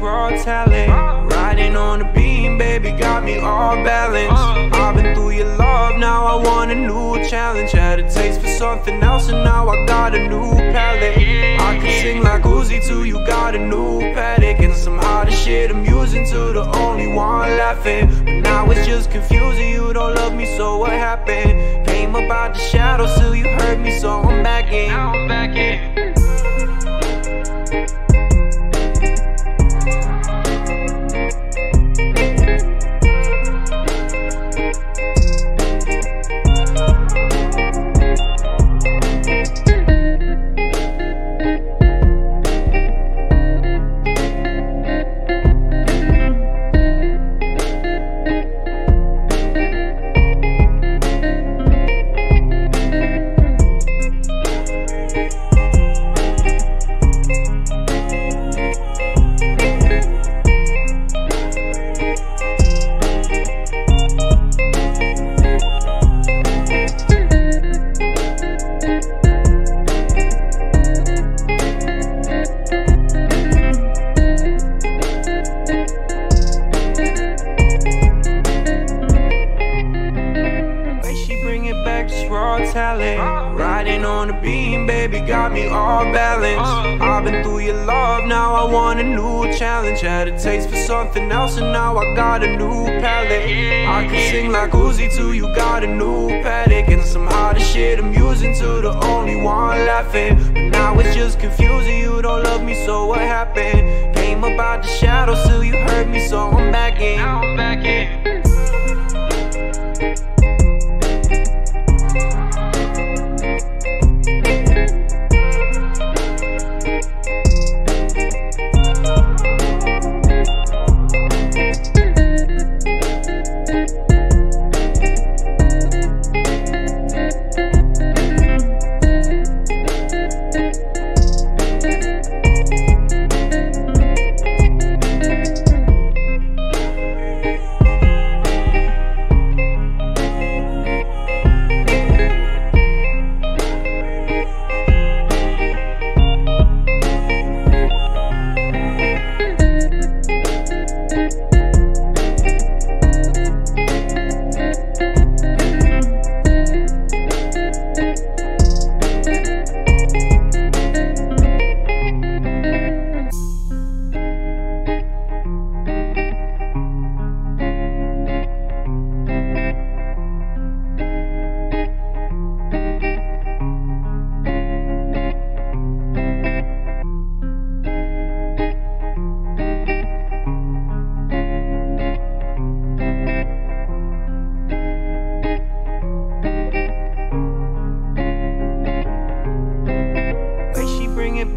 raw talent. Riding on the beam, baby, got me all balanced. I've been through your love, now I want a new challenge. Had a taste for something else, and now I got a new palate. I can sing like Uzi too, you got a new paddock. And some hottest shit I'm using to the only one laughing. But now it's just confusing, you don't love me, so what happened? Came about the shadows still you hurt me, so I'm back in. Now I'm back in. On the beam, baby, got me all balanced. Uh. I've been through your love, now I want a new challenge. Had a taste for something else, and now I got a new palate. I can sing like Uzi too, you got a new paddock. And some harder shit I'm amusing to the only one laughing. But now it's just confusing,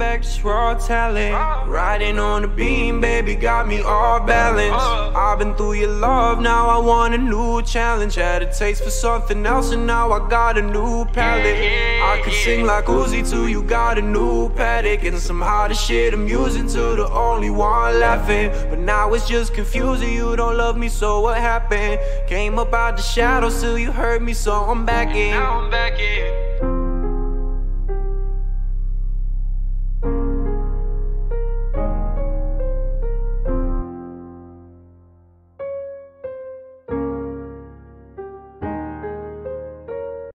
back, just raw talent. Riding on the beam, baby, got me all balanced. I've been through your love, now I want a new challenge. Had a taste for something else, and now I got a new palate. I can sing like Uzi too, you got a new paddock. And some harder shit amusing to the only one laughing. But now it's just confusing, you don't love me, so what happened? Came up out the shadows, still you hurt me, so I'm back in. Now I'm back in.